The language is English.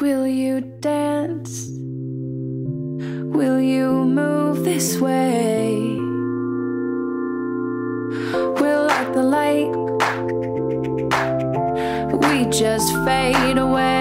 Will you dance? Will you move this way? We'll let the light, we just fade away.